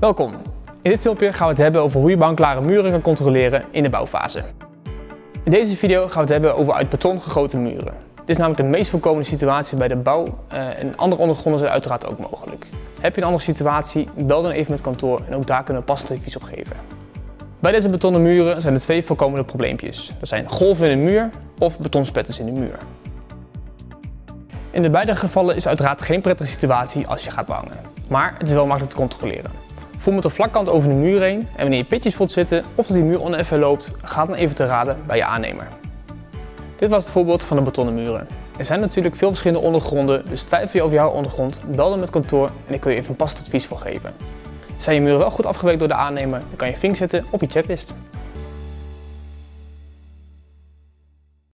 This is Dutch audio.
Welkom! In dit filmpje gaan we het hebben over hoe je bankklare muren kan controleren in de bouwfase. In deze video gaan we het hebben over uit beton gegoten muren. Dit is namelijk de meest voorkomende situatie bij de bouw eh, en andere ondergronden zijn uiteraard ook mogelijk. Heb je een andere situatie, bel dan even met kantoor en ook daar kunnen we passend advies op geven. Bij deze betonnen muren zijn er twee voorkomende probleempjes. Dat zijn golven in de muur of betonspetters in de muur. In de beide gevallen is uiteraard geen prettige situatie als je gaat bouwen. Maar het is wel makkelijk te controleren. Voel met de vlakkant over de muur heen en wanneer je pitjes voelt zitten of dat die muur oneffen loopt, ga dan even te raden bij je aannemer. Dit was het voorbeeld van de betonnen muren. Er zijn natuurlijk veel verschillende ondergronden, dus twijfel je over jouw ondergrond, bel dan met kantoor en ik kun je even een passend advies voor geven. Zijn je muren wel goed afgewerkt door de aannemer, dan kan je vink zetten op je checklist.